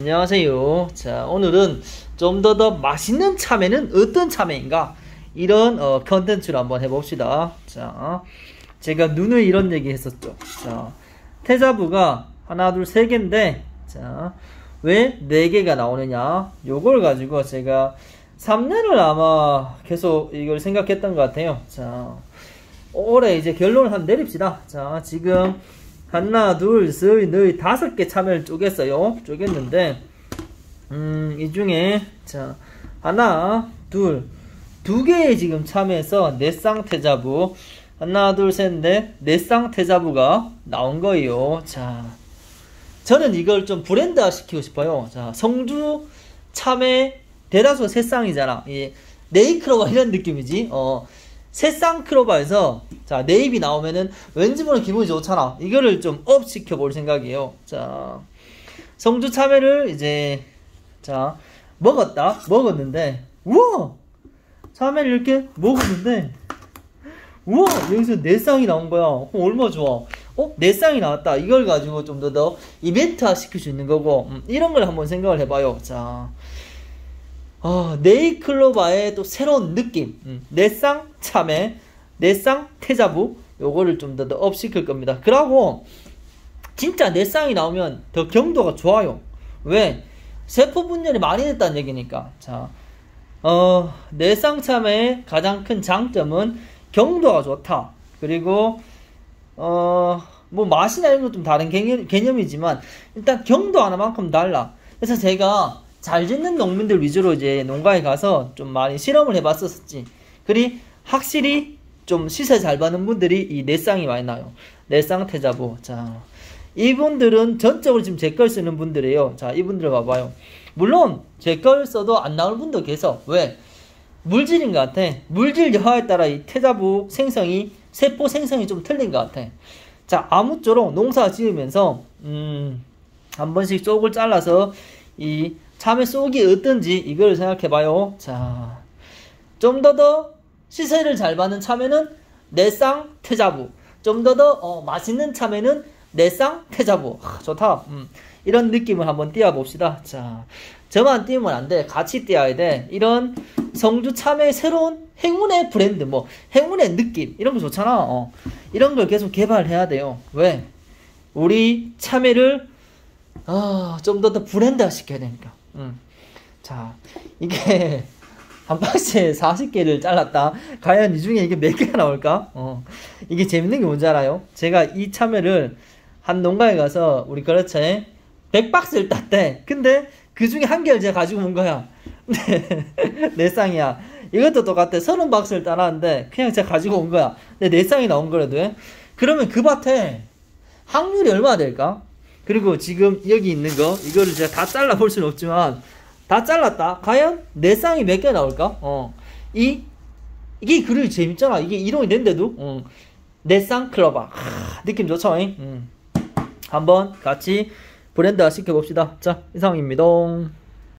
안녕하세요. 자, 오늘은 좀 더 더 맛있는 참외는 어떤 참외인가? 이런 어, 컨텐츠를 한번 해봅시다. 자, 제가 눈을 이런 얘기 했었죠. 자, 태자부가 하나, 둘, 세 개인데, 자, 왜 네 개가 나오느냐? 요걸 가지고 제가 3년을 아마 계속 이걸 생각했던 것 같아요. 자, 올해 이제 결론을 한번 내립시다. 자, 지금 하나, 둘, 셋, 넷, 다섯 개 참여를 쪼갰어요. 쪼갰는데, 음, 이 중에, 자, 하나, 둘, 두 개의 지금 참여해서 네 쌍태자부, 하나, 둘, 셋, 넷, 네 쌍태자부가 나온 거예요. 자, 저는 이걸 좀 브랜드화 시키고 싶어요. 자, 성주 참외 대다수 새 쌍이잖아. 이 네이크로바 이런 느낌이지. 어, 네쌍 크로바에서 자 네잎이 나오면은 왠지 모르는 기분이 좋잖아. 이거를 좀 up 시켜 볼 생각이에요. 자 성주 참외를 이제 자 먹었다 먹었는데 우와 참외를 이렇게 먹었는데 우와 여기서 네쌍이 나온 거야. 어, 얼마 좋아. 어? 네쌍이 나왔다. 이걸 가지고 좀 더 더 이벤트화 시킬 수 있는 거고 음, 이런 걸 한번 생각을 해봐요. 자. 어, 네잎클로바의 또 새로운 느낌, 음, 네쌍 참외, 네쌍 태좌부, 요거를 좀더더 up 시킬 겁니다. 그러고 진짜 네쌍이 나오면 더 경도가 좋아요. 왜? 세포 분열이 많이 됐다는 얘기니까. 자, 어, 네쌍 참외의 가장 큰 장점은 경도가 좋다. 그리고 어, 뭐 맛이나 이런 것좀 다른 개념, 개념이지만 일단 경도 하나만큼 달라. 그래서 제가 잘 짓는 농민들 위주로 이제 농가에 가서 좀 많이 실험을 해봤었지. 그리 확실히 좀 시세 잘 받는 분들이 이 내쌍이 많이 나요. 내쌍 태자부. 자, 이분들은 전적으로 지금 제 걸 쓰는 분들이에요. 자, 이분들 봐봐요. 물론 제 걸 써도 안 나올 분도 계셔. 왜? 물질인 것 같아. 물질 여하에 따라 이 태자부 생성이 세포 생성이 좀 틀린 것 같아. 자, 아무쪼록 농사 지으면서 음, 한 번씩 쪽을 잘라서 이 참외 속이 어떤지 이걸 생각해 봐요. 자, 좀 더더 시세를 잘 받는 참외는 내쌍 태자부. 좀 더더 어, 맛있는 참외는 내쌍 태자부. 아, 좋다. 음, 이런 느낌을 한번 띄워 봅시다. 자, 저만 띄우면 안 돼. 같이 띄워야 돼. 이런 성주 참외 새로운 행운의 브랜드, 뭐 행운의 느낌 이런 거 좋잖아. 어, 이런 걸 계속 개발해야 돼요. 왜? 우리 참외를 어, 좀더 더 브랜드화 시켜야 되니까. 음. 자, 이게 한 박스에 40개를 잘랐다. 과연 이 중에 이게 몇 개가 나올까? 어. 이게 재밌는 게 뭔지 알아요? 제가 이 참외를 한 농가에 가서 우리 거래처에 100박스를 땄대. 근데 그 중에 한 개를 제가 가지고 온 거야. 내 쌍이야. 이것도 똑같아. 30박스를 따놨는데 그냥 제가 가지고 온 거야. 근데 내 쌍이 나온 거라도 해. 그러면 그 밭에 확률이 얼마나 될까? 그리고 지금 여기 있는 거 이거를 제가 다 잘라 볼 수는 없지만 다 잘랐다. 과연 내 쌍이 몇 개 나올까? 어. 이 이게 그릴 재밌잖아. 이게 이동이 된대도. 어. 내쌍 클로바. 아, 느낌 좋죠? 음. 한번 같이 브랜드화 시켜봅시다. 자, 이상입니다.